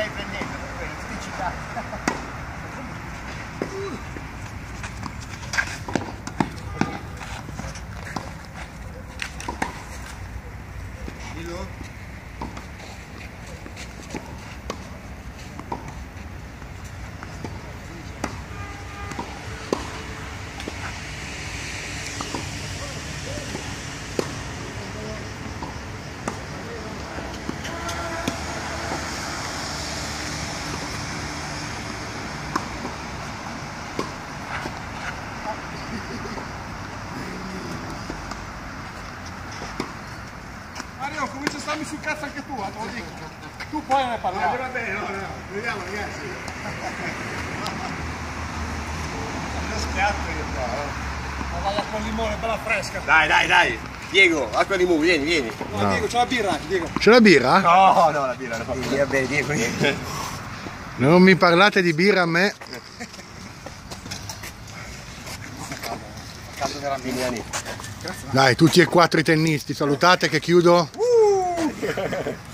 stai prendendo per quello, sticicata. Dillo? Mario, comincia a starmi sul cazzo anche tu, eh, te lo dico. Tu poi ne Va parliamo. bene, no, no. Vediamo ragazzi. Non schiatto io qua. eh. Ma vai acqua al limone, bella fresca. Dai, dai, dai. Diego, acqua di mu, vieni, vieni. No, Diego, c'è la birra Diego. C'è la birra? No, no, la birra no. Vieni, bene, Diego. Non mi parlate di birra a me. Caldo veramente. Vieni, Dai, tutti e quattro i tennisti, salutate che chiudo.